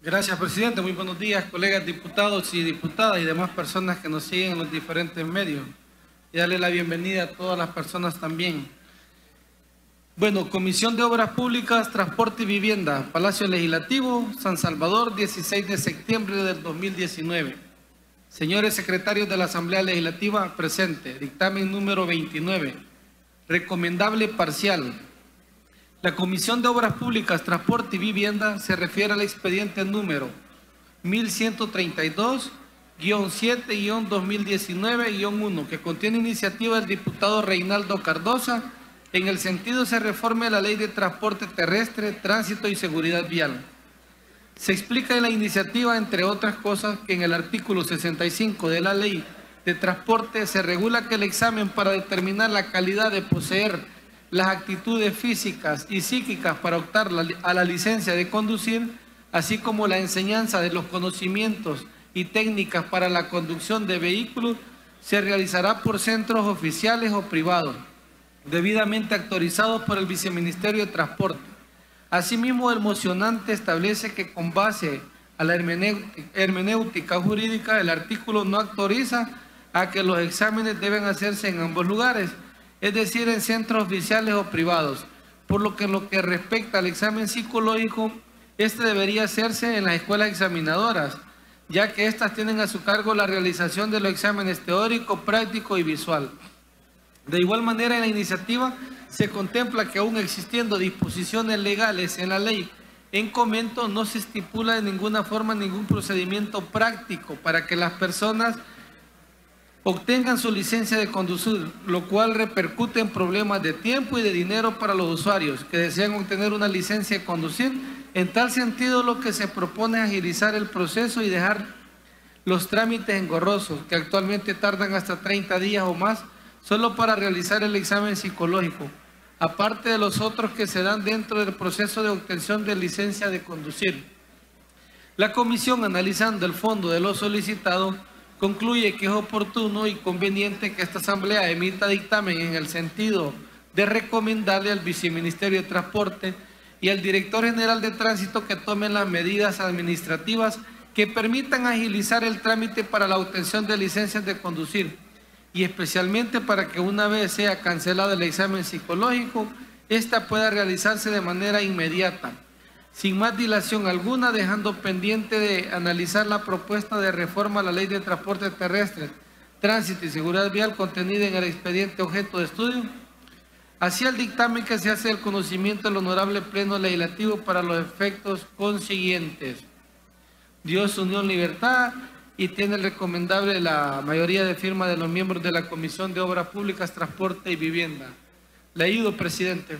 Gracias, presidente. Muy buenos días, colegas diputados y diputadas y demás personas que nos siguen en los diferentes medios. Y darle la bienvenida a todas las personas también. Bueno, Comisión de Obras Públicas, Transporte y Vivienda, Palacio Legislativo, San Salvador, 16 de septiembre del 2019. Señores secretarios de la Asamblea Legislativa, presente. Dictamen número 29. Recomendable parcial. La Comisión de Obras Públicas, Transporte y Vivienda se refiere al expediente número 1132-7-2019-1 que contiene iniciativa del diputado Reinaldo Cardosa en el sentido se reforme la ley de transporte terrestre, tránsito y seguridad vial. Se explica en la iniciativa, entre otras cosas, que en el artículo 65 de la ley de transporte se regula que el examen para determinar la calidad de poseer las actitudes físicas y psíquicas para optar a la licencia de conducir, así como la enseñanza de los conocimientos y técnicas para la conducción de vehículos, se realizará por centros oficiales o privados, debidamente autorizados por el Viceministerio de Transporte. Asimismo, el mocionante establece que con base a la hermenéutica jurídica, el artículo no autoriza a que los exámenes deben hacerse en ambos lugares, es decir, en centros oficiales o privados. Por lo que en lo que respecta al examen psicológico, este debería hacerse en las escuelas examinadoras, ya que éstas tienen a su cargo la realización de los exámenes teórico, práctico y visual. De igual manera, en la iniciativa se contempla que aún existiendo disposiciones legales en la ley en comento, no se estipula de ninguna forma ningún procedimiento práctico para que las personas obtengan su licencia de conducir, lo cual repercute en problemas de tiempo y de dinero para los usuarios que desean obtener una licencia de conducir. En tal sentido, lo que se propone es agilizar el proceso y dejar los trámites engorrosos, que actualmente tardan hasta 30 días o más, solo para realizar el examen psicológico, aparte de los otros que se dan dentro del proceso de obtención de licencia de conducir. La comisión, analizando el fondo de lo solicitado, concluye que es oportuno y conveniente que esta Asamblea emita dictamen en el sentido de recomendarle al Viceministerio de Transporte y al Director General de Tránsito que tomen las medidas administrativas que permitan agilizar el trámite para la obtención de licencias de conducir y especialmente para que una vez sea cancelado el examen psicológico, ésta pueda realizarse de manera inmediata sin más dilación alguna, dejando pendiente de analizar la propuesta de reforma a la Ley de Transporte Terrestre, Tránsito y Seguridad Vial contenida en el expediente objeto de estudio, hacia el dictamen que se hace el conocimiento del Honorable Pleno Legislativo para los efectos consiguientes. Dios Unión Libertad y tiene el recomendable la mayoría de firma de los miembros de la Comisión de Obras Públicas, Transporte y Vivienda. Leído, presidente.